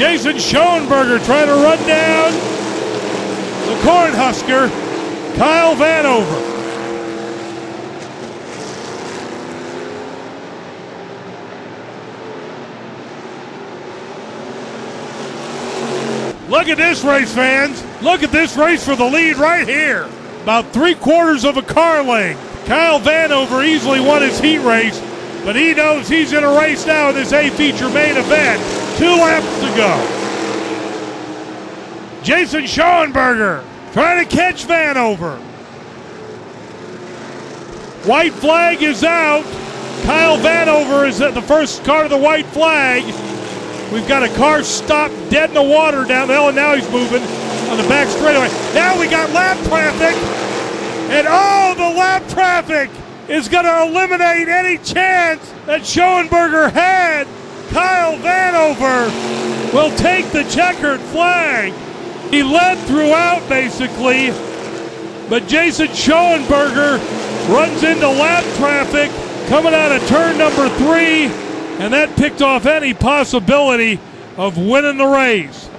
Jason Schoenberger trying to run down the Cornhusker, Kyle Vanover. Look at this race, fans. Look at this race for the lead right here. About three quarters of a car length. Kyle Vanover easily won his heat race, but he knows he's in a race now in this A feature main event. Two laps to go. Jason Schoenberger trying to catch Vanover. White flag is out. Kyle Vanover is at the first car to the white flag. We've got a car stopped dead in the water down the hill, and now he's moving on the back straightaway. Now we got lap traffic, and oh, the lap traffic is going to eliminate any chance that Schoenberger had. Kyle Vanover will take the checkered flag. He led throughout basically, but Jason Schoenberger runs into lap traffic coming out of turn number three and that picked off any possibility of winning the race.